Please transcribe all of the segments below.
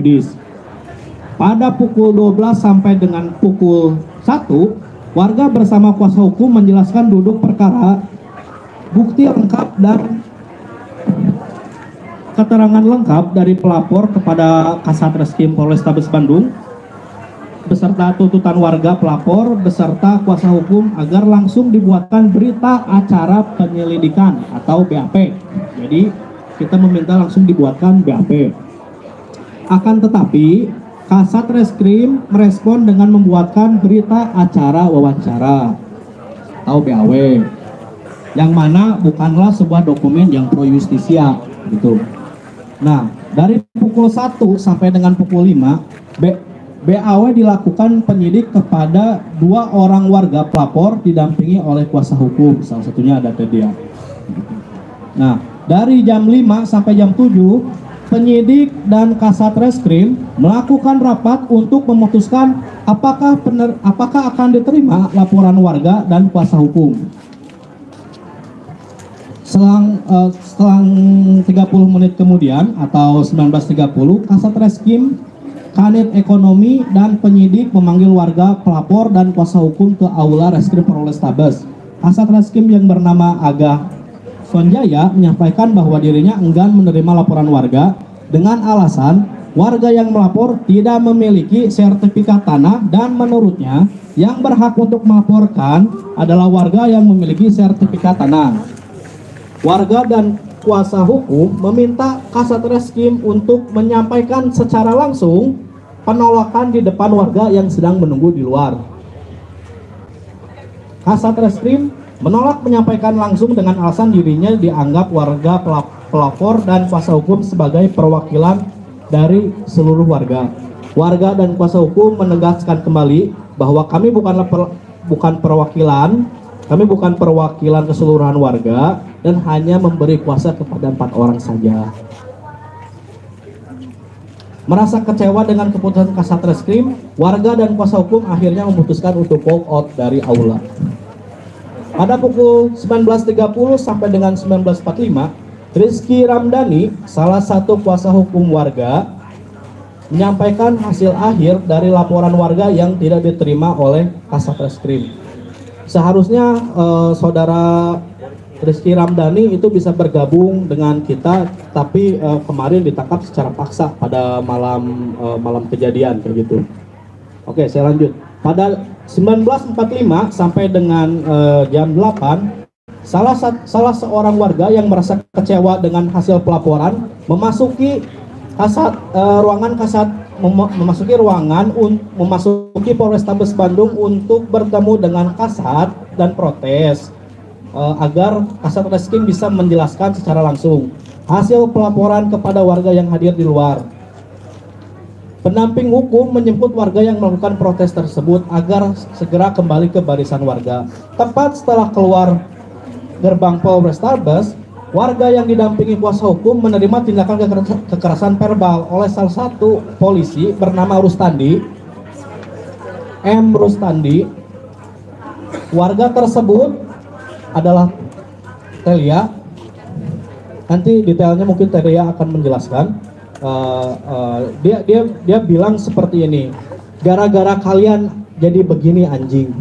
Yudis. Pada pukul 12 sampai dengan pukul 1, warga bersama kuasa hukum menjelaskan duduk perkara, bukti lengkap dan keterangan lengkap dari pelapor kepada Kasat Reskrim Polrestabes Bandung beserta tuntutan warga pelapor beserta kuasa hukum agar langsung dibuatkan berita acara penyelidikan atau BAP. Jadi kita meminta langsung dibuatkan BAP. Akan tetapi Kasat Reskrim merespon dengan membuatkan berita acara wawancara atau BAW yang mana bukanlah sebuah dokumen yang pro justisia gitu. Nah, dari pukul 1 sampai dengan pukul 5 B BAW dilakukan penyidik kepada dua orang warga pelapor didampingi oleh kuasa hukum, salah satunya ada Tedia. Nah, dari jam 5 sampai jam 7, penyidik dan kasat reskrim melakukan rapat untuk memutuskan apakah benar apakah akan diterima laporan warga dan kuasa hukum. Selang, uh, selang 30 menit kemudian atau 19.30, kasat reskrim Kanit Ekonomi dan penyidik memanggil warga pelapor dan kuasa hukum ke Aula Reskrim Polrestabes. Kasat Reskrim yang bernama Agah Sonjaya menyampaikan bahwa dirinya enggan menerima laporan warga dengan alasan warga yang melapor tidak memiliki sertifikat tanah dan menurutnya yang berhak untuk melaporkan adalah warga yang memiliki sertifikat tanah. Warga dan kuasa hukum meminta Kasat Reskrim untuk menyampaikan secara langsung penolakan di depan warga yang sedang menunggu di luar. Kasat Reskrim menolak menyampaikan langsung dengan alasan dirinya dianggap warga pelapor dan kuasa hukum sebagai perwakilan dari seluruh warga. Warga dan kuasa hukum menegaskan kembali bahwa kami bukanlah per, bukan perwakilan, kami bukan perwakilan keseluruhan warga dan hanya memberi kuasa kepada empat orang saja. Merasa kecewa dengan keputusan Kasat Reskrim, warga dan kuasa hukum akhirnya memutuskan untuk walk out dari aula. Pada pukul 19.30 sampai dengan 19.45, Rizky Ramdhani, salah satu kuasa hukum warga, menyampaikan hasil akhir dari laporan warga yang tidak diterima oleh Kasat Reskrim. Seharusnya eh, saudara Rizky Ramdhani itu bisa bergabung dengan kita, tapi uh, kemarin ditangkap secara paksa pada malam uh, malam kejadian kayak gitu. Oke, saya lanjut. Pada 1945 sampai dengan uh, jam 8, salah salah seorang warga yang merasa kecewa dengan hasil pelaporan memasuki kasat uh, ruangan kasat mem memasuki ruangan memasuki Polrestabes Bandung untuk bertemu dengan kasat dan protes uh, agar Kasat Reskrim bisa menjelaskan secara langsung hasil pelaporan kepada warga yang hadir di luar. Pendamping hukum menjemput warga yang melakukan protes tersebut agar segera kembali ke barisan warga. Tepat setelah keluar gerbang Polrestabes, warga yang didampingi kuasa hukum menerima tindakan kekerasan verbal oleh salah satu polisi bernama Rustandi, M. Rustandi. Warga tersebut adalah Telia. Nanti detailnya mungkin Telia akan menjelaskan. Uh, uh, dia dia dia bilang seperti ini. Gara-gara kalian jadi begini anjing.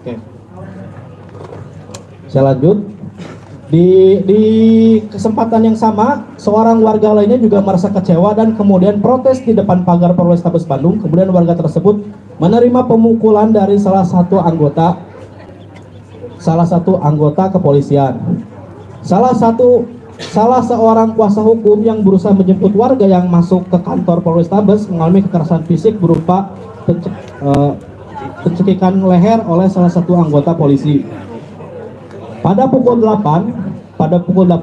Oke. Okay. Saya lanjut. Di, di kesempatan yang sama, seorang warga lainnya juga merasa kecewa dan kemudian protes di depan pagar Polrestabes Bandung. Kemudian warga tersebut menerima pemukulan dari salah satu anggota salah satu anggota kepolisian. Salah satu salah seorang kuasa hukum yang berusaha menjemput warga yang masuk ke kantor Polrestabes mengalami kekerasan fisik berupa uh, pencekikan leher oleh salah satu anggota polisi. Pada pukul 8, pada pukul 8 uh,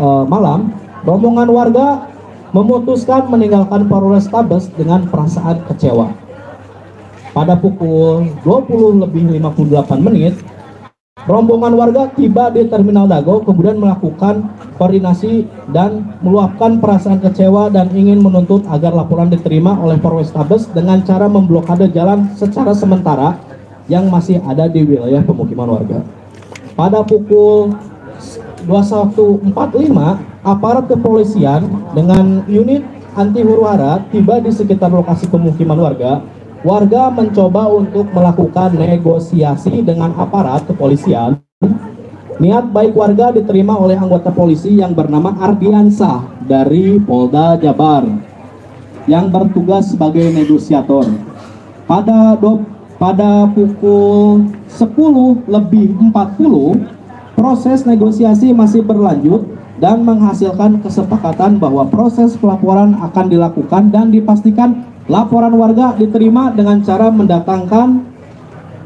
eh, malam, rombongan warga memutuskan meninggalkan Polrestabes dengan perasaan kecewa. Pada pukul 20 lebih 58 menit, rombongan warga tiba di Terminal Dago kemudian melakukan koordinasi dan meluapkan perasaan kecewa dan ingin menuntut agar laporan diterima oleh Polrestabes dengan cara memblokade jalan secara sementara yang masih ada di wilayah pemukiman warga. Pada pukul 21.45 aparat kepolisian dengan unit anti huru hara tiba di sekitar lokasi pemukiman warga. Warga mencoba untuk melakukan negosiasi dengan aparat kepolisian. Niat baik warga diterima oleh anggota polisi yang bernama Ardiansah dari Polda Jabar yang bertugas sebagai negosiator. Pada do, pada pukul 10 lebih 40 proses negosiasi masih berlanjut dan menghasilkan kesepakatan bahwa proses pelaporan akan dilakukan dan dipastikan laporan warga diterima dengan cara mendatangkan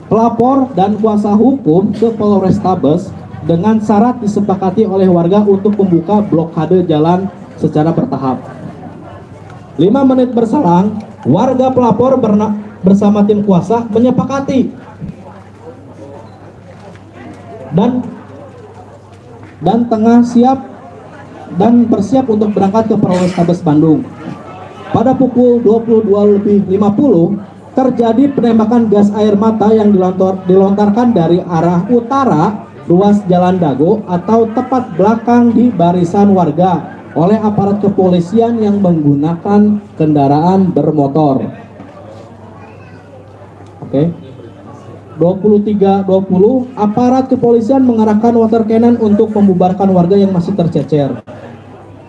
pelapor dan kuasa hukum ke Polrestabes dengan syarat disepakati oleh warga untuk membuka blokade jalan secara bertahap. 5 menit berselang, warga pelapor bersama tim kuasa menyepakati dan dan tengah siap dan bersiap untuk berangkat ke Polrestabes Bandung. Pada pukul 22.50 terjadi penembakan gas air mata yang dilontar, dilontarkan dari arah utara ruas Jalan Dago atau tepat belakang di barisan warga oleh aparat kepolisian yang menggunakan kendaraan bermotor. Oke. Okay. 23.20 aparat kepolisian mengerahkan water cannon untuk membubarkan warga yang masih tercecer.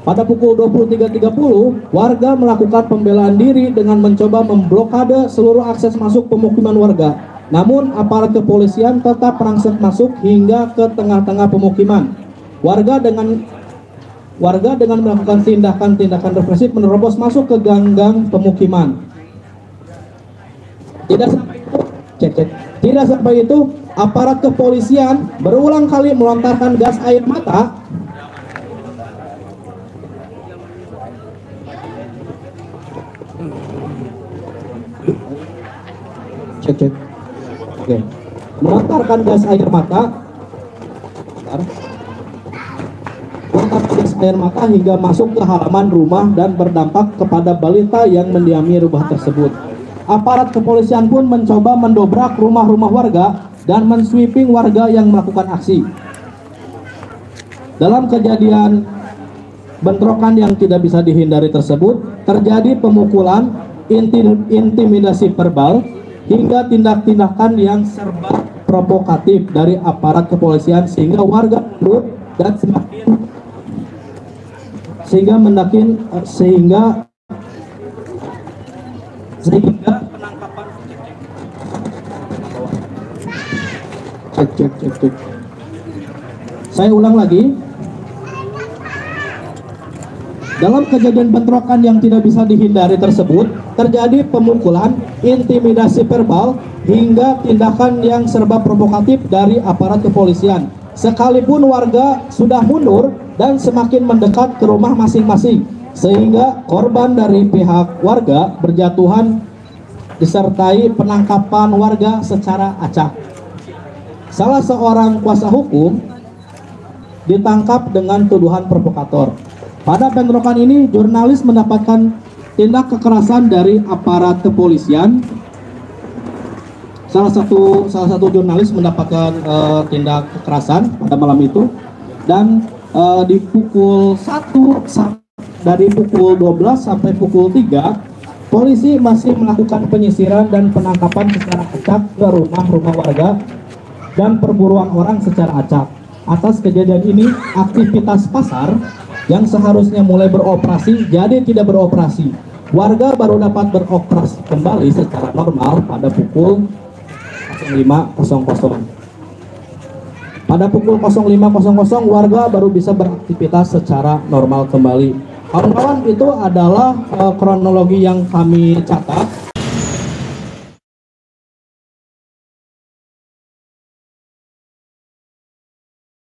Pada pukul 23.30, warga melakukan pembelaan diri dengan mencoba memblokade seluruh akses masuk pemukiman warga. Namun, aparat kepolisian tetap merangsek masuk hingga ke tengah-tengah pemukiman. Warga dengan warga dengan melakukan tindakan-tindakan represif menerobos masuk ke gang-gang pemukiman. Tidak sampai itu, cek, cek. Tidak sampai itu, aparat kepolisian berulang kali melontarkan gas air mata cek cek. Oke. Melontarkan gas air mata. Melontarkan gas air mata hingga masuk ke halaman rumah dan berdampak kepada balita yang mendiami rumah tersebut. Aparat kepolisian pun mencoba mendobrak rumah-rumah warga dan mensweeping warga yang melakukan aksi. Dalam kejadian bentrokan yang tidak bisa dihindari tersebut terjadi pemukulan intimidasi verbal hingga tindak-tindakan yang serba provokatif dari aparat kepolisian sehingga warga turut dan semakin sehingga mendakin eh, sehingga sehingga penangkapan cek cek cek cek. Saya ulang lagi dalam kejadian bentrokan yang tidak bisa dihindari tersebut, terjadi pemukulan, intimidasi verbal, hingga tindakan yang serba provokatif dari aparat kepolisian. Sekalipun warga sudah mundur dan semakin mendekat ke rumah masing-masing, sehingga korban dari pihak warga berjatuhan disertai penangkapan warga secara acak. Salah seorang kuasa hukum ditangkap dengan tuduhan provokator. Pada bentrokan ini, jurnalis mendapatkan tindak kekerasan dari aparat kepolisian. Salah satu salah satu jurnalis mendapatkan uh, tindak kekerasan pada malam itu dan uh, di pukul 1 dari pukul 12 sampai pukul 3 polisi masih melakukan penyisiran dan penangkapan secara acak ke rumah-rumah warga dan perburuan orang secara acak. Atas kejadian ini, aktivitas pasar yang seharusnya mulai beroperasi jadi tidak beroperasi. Warga baru dapat beroperasi kembali secara normal pada pukul 05.00. Pada pukul 05.00 warga baru bisa beraktivitas secara normal kembali. Kawan-kawan itu adalah uh, kronologi yang kami catat